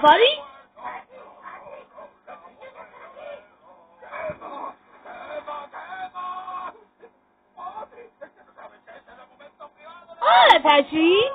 up, buddy? Hola, Patrick.